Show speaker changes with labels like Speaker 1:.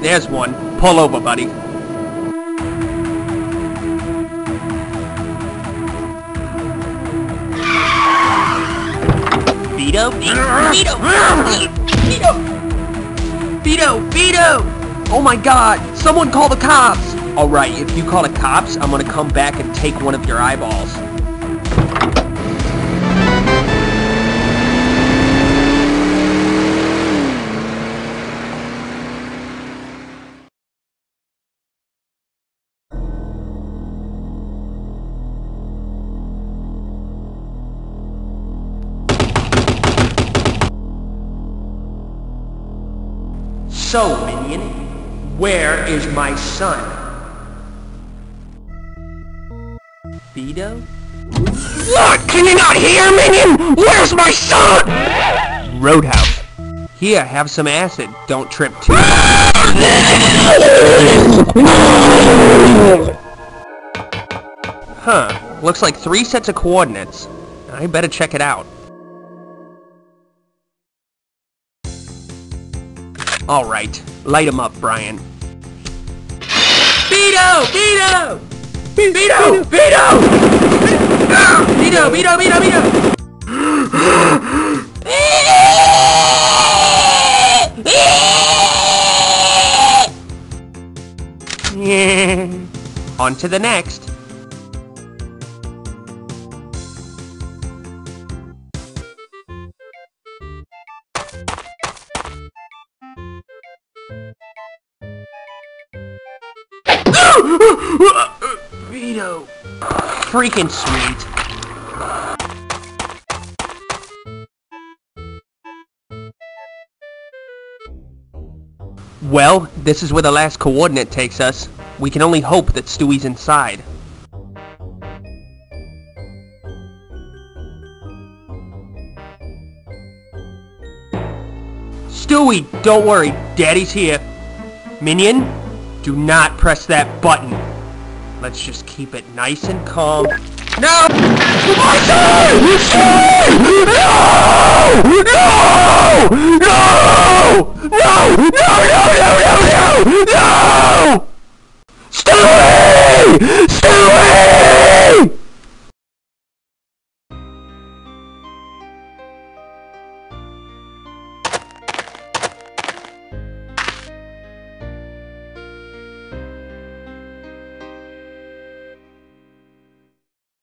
Speaker 1: There's one. Pull over, buddy. Vito? Vito! Vito! Vito! Vito! Oh my god! Someone call the cops! Alright, if you call the cops, I'm gonna come back and take one of your eyeballs. So, Minion, where is my son? Vito?
Speaker 2: What? Can you not hear, Minion? Where's my son?
Speaker 1: Roadhouse. Here, have some acid. Don't trip too. Huh. Looks like three sets of coordinates. I better check it out. Alright. light Light 'em up, Brian. Vito! Vito! Vito! Vito! Vito! Vito! Vito! Vito! On to the next. Vito. Freaking sweet. Well, this is where the last coordinate takes us. We can only hope that Stewie's inside. Stewie, don't worry. Daddy's here. Minion, do not press that button. Let's just keep it nice and calm. No! No! No! No! No! No! No!